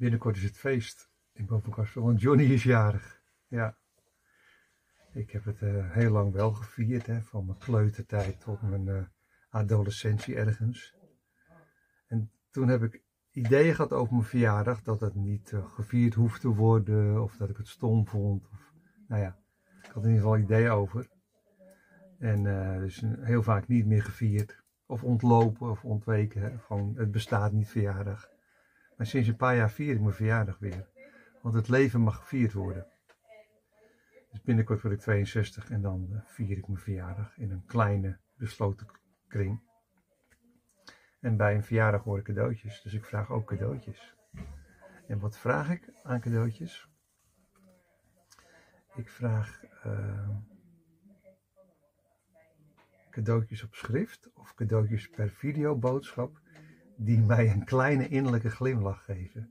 Binnenkort is het feest in Bovenkastel, want Johnny is jarig. Ja. Ik heb het uh, heel lang wel gevierd, hè, van mijn kleutertijd tot mijn uh, adolescentie ergens. En toen heb ik ideeën gehad over mijn verjaardag, dat het niet uh, gevierd hoeft te worden, of dat ik het stom vond. Of, nou ja, ik had in ieder geval ideeën over. En dus heel vaak niet meer gevierd, of ontlopen, of ontweken. Hè. Gewoon, het bestaat niet verjaardag. Maar sinds een paar jaar vier ik mijn verjaardag weer. Want het leven mag gevierd worden. Dus binnenkort word ik 62 en dan eh, vier ik mijn verjaardag in een kleine besloten kring. En bij een verjaardag hoor ik cadeautjes, dus ik vraag ook cadeautjes. En wat vraag ik aan cadeautjes? Ik vraag uh, cadeautjes op schrift of cadeautjes per videoboodschap die mij een kleine innerlijke glimlach geven.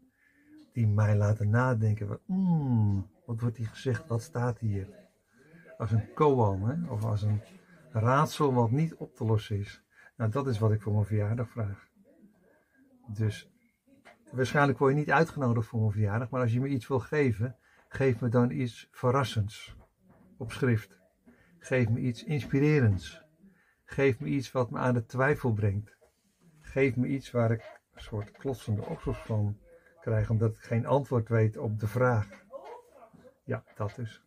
Die mij laten nadenken, mm, wat wordt hier gezegd, wat staat hier? Als een koan, hè? of als een raadsel wat niet op te lossen is. Nou, dat is wat ik voor mijn verjaardag vraag. Dus waarschijnlijk word je niet uitgenodigd voor mijn verjaardag, maar als je me iets wil geven, geef me dan iets verrassends op schrift. Geef me iets inspirerends. Geef me iets wat me aan de twijfel brengt geef me iets waar ik een soort klotsende oksels van krijg, omdat ik geen antwoord weet op de vraag. Ja, dat dus.